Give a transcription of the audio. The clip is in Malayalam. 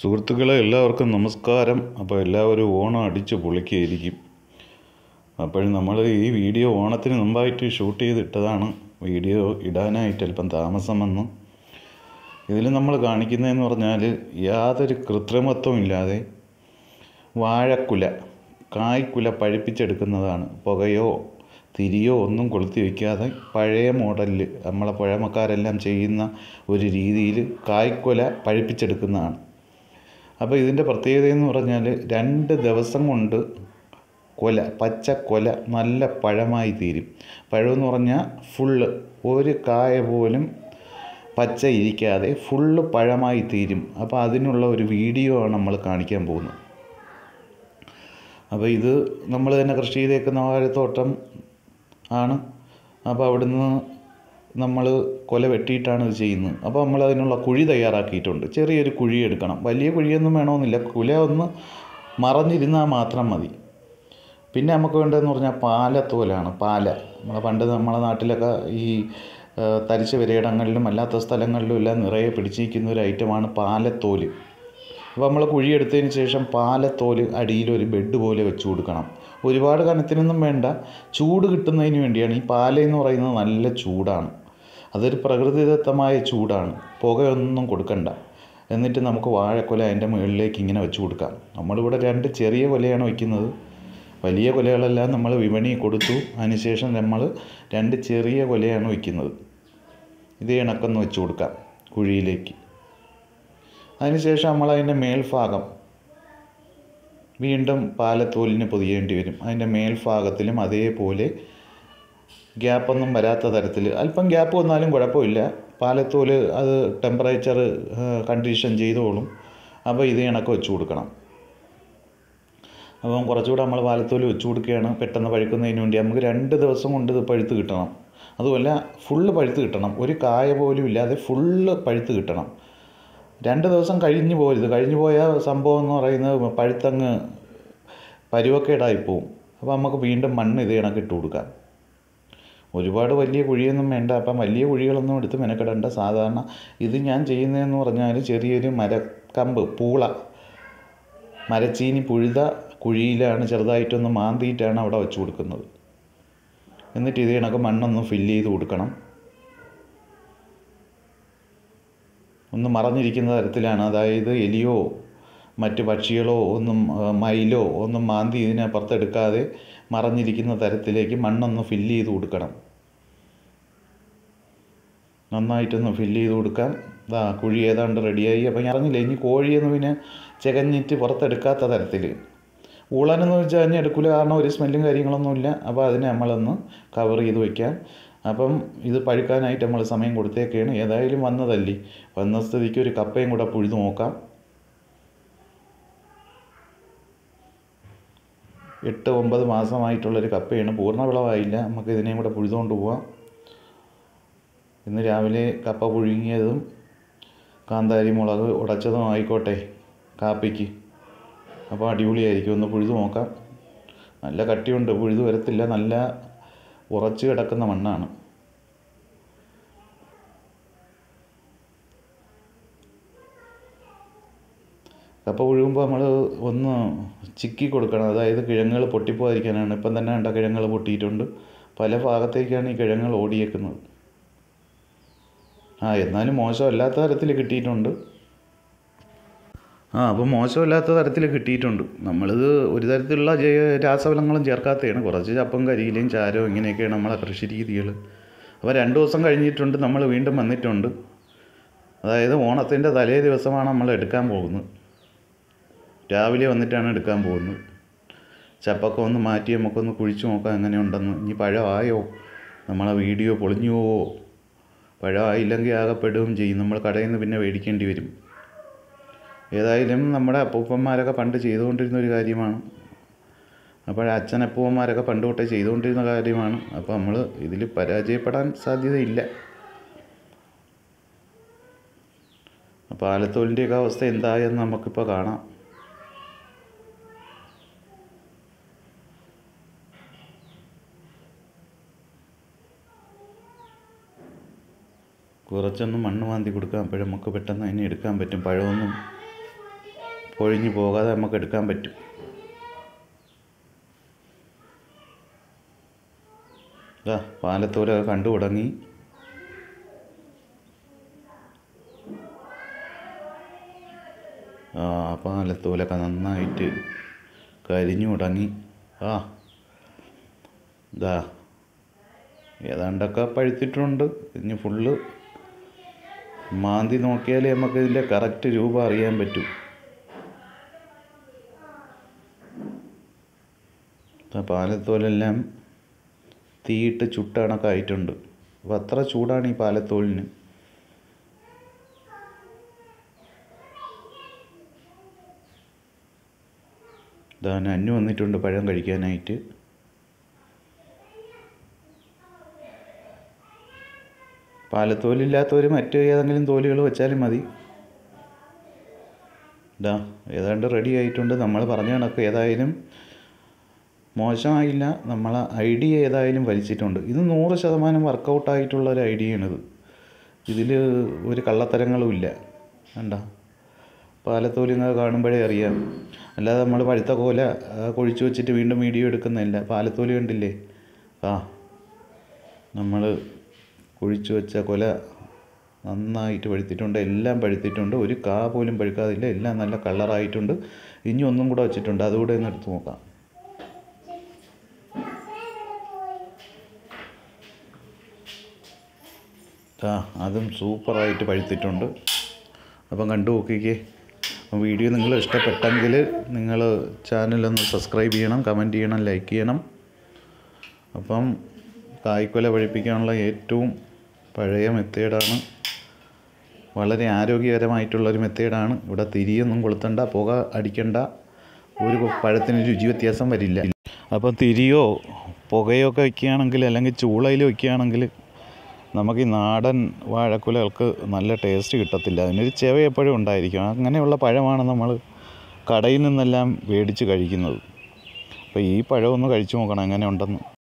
സുഹൃത്തുക്കളെ എല്ലാവർക്കും നമസ്കാരം. അപ്പോൾ എല്ലാവരും ഓണം അടിച്ച് പൊളിക്കുകയായിരിക്കും. അപ്പോൾ നമ്മൾ ഈ വീഡിയോ ഓണത്തിന് മുമ്പായിട്ട് ഷൂട്ട് ചെയ്തിട്ടതാണ്. വീഡിയോ ഇടാനായിട്ട് അല്പം താമസം വന്നു. ഇതിൽ നമ്മൾ കാണിക്കുന്നതെന്ന് പറഞ്ഞാൽ യാതൊരു കൃത്രിമത്വം ഇല്ലാതെ വാഴക്കുല കായ്ക്കുല പഴുപ്പിച്ചെടുക്കുന്നതാണ്. പുകയോ തിരിയോ ഒന്നും കൊളുത്തി വയ്ക്കാതെ പഴയ മോഡലിൽ നമ്മളെ പഴമക്കാരെല്ലാം ചെയ്യുന്ന ഒരു രീതിയിൽ കായ്ക്കുല പഴുപ്പിച്ചെടുക്കുന്നതാണ്. അപ്പോൾ ഇതിന്റെ പ്രത്യേകത എന്ന് പറഞ്ഞാൽ രണ്ട് ദിവസം കൊണ്ട് കൊല പച്ച കൊല നല്ല പഴമായി തീരും. പഴമെന്ന് പറഞ്ഞാൽ ഫുള്ള് ഒരു കായ പോലും പച്ച ഇരിക്കാതെ ഫുള്ള് പഴമായി തീരും. അപ്പോൾ അതിനുള്ള ഒരു വീഡിയോ ആണ് നമ്മൾ കാണിക്കാൻ പോകുന്നത്. അപ്പോൾ ഇത് നമ്മൾ തന്നെ കൃഷി ചെയ്തേക്കുന്ന വാഴത്തോട്ടം ആണ്. അപ്പോൾ അവിടുന്ന് നമ്മൾ കൊല വെട്ടിയിട്ടാണ് ഇത് ചെയ്യുന്നത്. അപ്പോൾ നമ്മൾ അതിനുള്ള കുഴി തയ്യാറാക്കിയിട്ടുണ്ട്. ചെറിയൊരു കുഴി എടുക്കണം. വലിയ കുഴിയൊന്നും വേണമെന്നില്ല. കുല ഒന്ന് മറഞ്ഞിരുന്നാൽ മാത്രം മതി. പിന്നെ നമുക്ക് വേണ്ടതെന്ന് പറഞ്ഞാൽ പാലത്തോലാണ്. പാല. നമ്മളെ പണ്ട് നമ്മളെ നാട്ടിലൊക്കെ ഈ തരിച്ച വരയിടങ്ങളിലും അല്ലാത്ത സ്ഥലങ്ങളിലും എല്ലാം നിറയെ പിടിച്ചിരിക്കുന്ന ഒരു ഐറ്റമാണ് പാലത്തോൽ. അപ്പോൾ നമ്മൾ കുഴിയെടുത്തതിന് ശേഷം പാലത്തോൽ അടിയിൽ ഒരു ബെഡ് പോലെ വെച്ച് കൊടുക്കണം. ഒരുപാട് കനത്തിനൊന്നും വേണ്ട. ചൂട് കിട്ടുന്നതിന് വേണ്ടിയാണ്. ഈ പാല എന്ന് പറയുന്നത് നല്ല ചൂടാണ്. അതൊരു പ്രകൃതിദത്തമായ ചൂടാണ്. പുകയൊന്നും കൊടുക്കണ്ട. എന്നിട്ട് നമുക്ക് വാഴക്കൊല അതിന്റെ മുകളിലേക്ക് ഇങ്ങനെ വെച്ച് കൊടുക്കാം. നമ്മളിവിടെ രണ്ട് ചെറിയ കൊലയാണ് വയ്ക്കുന്നത്. വലിയ കൊലകളെല്ലാം നമ്മൾ വിപണി കൊടുത്തു. അതിനുശേഷം നമ്മൾ രണ്ട് ചെറിയ കൊലയാണ് വയ്ക്കുന്നത്. ഇത് ഇണക്കൊന്ന് വെച്ച് കൊടുക്കാം കുഴിയിലേക്ക്. അതിനുശേഷം നമ്മൾ അതിന്റെ മേൽഭാഗം വീണ്ടും പാലത്തോലിന് പൊതിയേണ്ടി വരും. അതിന്റെ മേൽഭാഗത്തിലും അതേപോലെ ഗ്യാപ്പൊന്നും വരാത്ത തരത്തിൽ അല്പം ഗ്യാപ്പ് വന്നാലും കുഴപ്പമില്ല. പാലത്തോൽ അത് ടെമ്പറേച്ചർ കണ്ടീഷൻ ചെയ്തോളും. അപ്പോൾ ഇത് ഇണക്ക് വെച്ച് കൊടുക്കണം. അപ്പം കുറച്ചുകൂടെ നമ്മൾ പാലത്തോൽ വെച്ച് കൊടുക്കുകയാണ്. പെട്ടെന്ന് പഴുക്കുന്നതിന് വേണ്ടി നമുക്ക് രണ്ട് ദിവസം കൊണ്ട് ഇത് പഴുത്ത് കിട്ടണം. അതുമല്ല ഫുള്ള് പഴുത്ത് കിട്ടണം. ഒരു കായ പോലും ഇല്ലാതെ ഫുള്ള് പഴുത്ത് കിട്ടണം. രണ്ട് ദിവസം കഴിഞ്ഞു പോരുത് കഴിഞ്ഞു പോയ സംഭവം എന്ന് പറയുന്നത് പഴുത്തങ്ങ് പരുവക്കേടായി പോവും അപ്പോൾ നമുക്ക് വീണ്ടും മണ്ണ് ഇത് കണക്ക് ഇട്ട് കൊടുക്കാം. ഒരുപാട് വലിയ കുഴിയൊന്നും വേണ്ട. അപ്പം വലിയ കുഴികളൊന്നും എടുത്ത് മെനക്കെടേണ്ട. സാധാരണ ഇത് ഞാൻ ചെയ്യുന്നതെന്ന് പറഞ്ഞാൽ ചെറിയൊരു മരക്കമ്പ് പൂള. മരച്ചീനി പുഴുത കുഴിയിലാണ് ചെറുതായിട്ടൊന്ന് മാന്തിയിട്ടാണ് അവിടെ വെച്ച് കൊടുക്കുന്നത്. എന്നിട്ട് ഇത് കണക്ക് മണ്ണൊന്ന് ഫില്ല് ചെയ്ത് കൊടുക്കണം. ഒന്ന് മറഞ്ഞിരിക്കുന്ന തരത്തിലാണ്. അതായത് എലിയോ മറ്റ് പക്ഷികളോ ഒന്നും മയിലോ ഒന്നും മാന്തി ഇതിനെ പുറത്തെടുക്കാതെ മറഞ്ഞിരിക്കുന്ന തരത്തിലേക്ക് മണ്ണൊന്ന് ഫില്ല് ചെയ്ത് കൊടുക്കണം. നന്നായിട്ടൊന്ന് ഫില്ല് ചെയ്ത് കൊടുക്കാം ഇതാ കുഴി ഏതാണ്ട് റെഡിയായി അപ്പോൾ ഞാൻ അറിഞ്ഞില്ല ഇനി കോഴിയൊന്നും പിന്നെ ചെകഞ്ഞിട്ട് പുറത്തെടുക്കാത്ത തരത്തിൽ ഊളനെന്ന് വെച്ചാൽ കഴിഞ്ഞാൽ എടുക്കില്ല കാരണം ഒരു സ്മെല്ലും കാര്യങ്ങളൊന്നുമില്ല. അപ്പോൾ അതിനെ നമ്മളൊന്ന് കവർ ചെയ്ത് വയ്ക്കാം അപ്പം ഇത് പഴുക്കാനായിട്ട് നമ്മൾ സമയം കൊടുത്തേക്കാണ്. ഏതായാലും വന്നതല്ലേ. വന്ന സ്ഥിതിക്ക് ഒരു കപ്പയും കൂടെ പുഴുതു നോക്കാം. എട്ട് ഒമ്പത് മാസമായിട്ടുള്ളൊരു കപ്പയാണ്. പൂർണ വിളവായില്ല നമുക്ക് ഇതിനെയും കൂടെ പുഴുതുകൊണ്ട് പോവാം. ഇന്ന് രാവിലെ കപ്പ പുഴുങ്ങിയതും കാന്താരി മുളക് ഉടച്ചതും ആയിക്കോട്ടെ കാപ്പിക്ക്. അപ്പോൾ അടിപൊളിയായിരിക്കും. ഒന്ന് പുഴുതു നോക്കാം. നല്ല കട്ടിയുണ്ട്. പുഴുതു വരത്തില്ല. നല്ല ഉറച്ചു കിടക്കുന്ന മണ്ണാണ്. കപ്പ പുഴുകുമ്പോൾ നമ്മൾ ഒന്ന് ചിക്കി കൊടുക്കണം. അതായത് കിഴങ്ങുകൾ പൊട്ടിപ്പോകാതിരിക്കാനാണ്. ഇപ്പം തന്നെ കണ്ട കിഴങ്ങുകൾ പൊട്ടിയിട്ടുണ്ട്. പല ഭാഗത്തേക്കാണ് ഈ കിഴങ്ങുകൾ ഓടിയേക്കുന്നത്. ആ എന്നാലും മോശമല്ലാത്ത തരത്തിൽ കിട്ടിയിട്ടുണ്ട്. ആ അപ്പം മോശമില്ലാത്ത തരത്തിൽ കിട്ടിയിട്ടുണ്ട്. നമ്മളിത് ഒരു തരത്തിലുള്ള ജൈവ രാസവളങ്ങളും ചേർക്കാത്തതാണ് കുറച്ച് ചപ്പം കരിയിലയും ചാരവും ഇങ്ങനെയൊക്കെയാണ് നമ്മളെ കൃഷി രീതികൾ അപ്പോൾ രണ്ട് ദിവസം കഴിഞ്ഞിട്ടുണ്ട് നമ്മൾ വീണ്ടും വന്നിട്ടുണ്ട്. അതായത് ഓണത്തിന്റെ തലേ ദിവസമാണ് നമ്മൾ എടുക്കാൻ പോകുന്നത്. രാവിലെ വന്നിട്ടാണ് എടുക്കാൻ പോകുന്നത്. ചപ്പൊക്കെ ഒന്ന് മാറ്റി നമുക്കൊന്ന് കുഴിച്ച് നോക്കാം എങ്ങനെ ഉണ്ടെന്ന്. ഇനി പഴമായോ? നമ്മളെ വീഡിയോ പൊളിഞ്ഞു പോവോ പഴമായില്ലെങ്കിൽ ആകപ്പെടുകയും ചെയ്യും. നമ്മൾ കടയിൽ നിന്ന് പിന്നെ മേടിക്കേണ്ടി വരും. ഏതായാലും നമ്മുടെ അപ്പൂപ്പന്മാരൊക്കെ പണ്ട് ചെയ്തുകൊണ്ടിരുന്ന ഒരു കാര്യമാണ്. അപ്പോൾ അച്ഛനപ്പൂപ്പന്മാരൊക്കെ പണ്ട് തൊട്ടേ ചെയ്തുകൊണ്ടിരുന്ന കാര്യമാണ്. അപ്പോൾ നമ്മൾ ഇതിൽ പരാജയപ്പെടാൻ സാധ്യതയില്ല. അപ്പോൾ ആലത്തോലിന്റെയൊക്കെ അവസ്ഥ എന്തായെന്ന് നമുക്കിപ്പോൾ കാണാം. കുറച്ചൊന്ന് മണ്ണ് മാന്തി കൊടുക്കാം. അപ്പോഴും നമുക്ക് പെട്ടെന്ന് അതിനെ എടുക്കാൻ പറ്റും. പഴമൊന്നും കൊഴിഞ്ഞു പോകാതെ നമുക്ക് എടുക്കാൻ പറ്റും. ഇതാ പാലത്തോലെ കണ്ടു തുടങ്ങി. ആ പാലത്തോലൊക്കെ നന്നായിട്ട് കരിഞ്ഞു തുടങ്ങി. ആ ഇതാ ഏതാണ്ടൊക്കെ പഴുത്തിട്ടുണ്ട്. ഇനി ഫുള്ള് മാന്തി നോക്കിയാലേ നമുക്ക് ഇതിന്റെ കറക്റ്റ് രൂപം അറിയാൻ പറ്റൂ. പാലത്തോലെല്ലാം തീയിട്ട് ചുട്ട കണക്കായിട്ടുണ്ട് അപ്പോൾ അത്ര ചൂടാണ് ഈ പാലത്തോലിന്. ഇതാ അന്നു വന്നിട്ടുണ്ട് പഴം കഴിക്കാനായിട്ട്. പാലത്തോലില്ലാത്തവർ മറ്റ് ഏതെങ്കിലും തോലുകൾ വെച്ചാലും മതി. ഇതാ ഏതാണ്ട് റെഡി ആയിട്ടുണ്ട്. നമ്മൾ പറഞ്ഞ കണക്ക് ഏതായാലും മോശമായില്ല. നമ്മൾ ഐഡിയ ഏതായാലും വലിച്ചിട്ടുണ്ട്. ഇത് നൂറ് ശതമാനം വർക്കൗട്ടായിട്ടുള്ള ഒരു ഐഡിയയാണിത് ഇതിൽ ഒരു കള്ളത്തരങ്ങളും ഇല്ല. കണ്ട? പാലത്തോലിങ്ങ കാണുമ്പോഴേ അറിയാം. അല്ലാതെ നമ്മൾ പഴുത്ത കോല കൊഴിച്ചു വെച്ചിട്ട് വീണ്ടും വീഡിയോ എടുക്കുന്നില്ല പാലത്തോലി കണ്ടില്ലേ? ആ. നമ്മൾ കുഴിച്ചു വെച്ച കൊല നന്നായിട്ട് പഴുത്തിട്ടുണ്ട്. എല്ലാം പഴുത്തിട്ടുണ്ട്. ഒരു കാ പോലും പഴുക്കാതില്ല. എല്ലാം നല്ല കളറായിട്ടുണ്ട് ഇനി ഒന്നും കൂടെ വെച്ചിട്ടുണ്ട്. അതുകൂടെ ഒന്ന് എടുത്ത് നോക്കാം. അതും സൂപ്പറായിട്ട് പഴുത്തിട്ടുണ്ട്. അപ്പം കണ്ടു നോക്കിക്കേ. വീഡിയോ നിങ്ങൾ ഇഷ്ടപ്പെട്ടെങ്കിൽ നിങ്ങൾ ചാനലൊന്ന് സബ്സ്ക്രൈബ് ചെയ്യണം കമന്റ് ചെയ്യണം ലൈക്ക് ചെയ്യണം. അപ്പം കായ്ക്കൊല പഴിപ്പിക്കാനുള്ള ഏറ്റവും പഴയ മെത്തേഡാണ്. വളരെ ആരോഗ്യകരമായിട്ടുള്ളൊരു മെത്തേഡാണ്. ഇവിടെ തിരിയൊന്നും കൊളുത്തണ്ട പുക അടിക്കണ്ട. ഒരു പഴത്തിന് രുചി വ്യത്യാസം വരില്ല. അപ്പം തിരിയോ പുകയോ ഒക്കെ വയ്ക്കുകയാണെങ്കിൽ അല്ലെങ്കിൽ ചൂളയിൽ വയ്ക്കുകയാണെങ്കിൽ നമുക്ക് ഈ നാടൻ വാഴക്കുലകൾക്ക് നല്ല ടേസ്റ്റ് കിട്ടത്തില്ല. അതിനൊരു ചെവ ഉണ്ടായിരിക്കും. അങ്ങനെയുള്ള പഴമാണ് നമ്മൾ കടയിൽ നിന്നെല്ലാം മേടിച്ച് കഴിക്കുന്നത്. അപ്പോൾ ഈ പഴമൊന്ന് കഴിച്ചു നോക്കണം എങ്ങനെ ഉണ്ടെന്ന്.